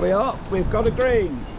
There we are, we've got a green.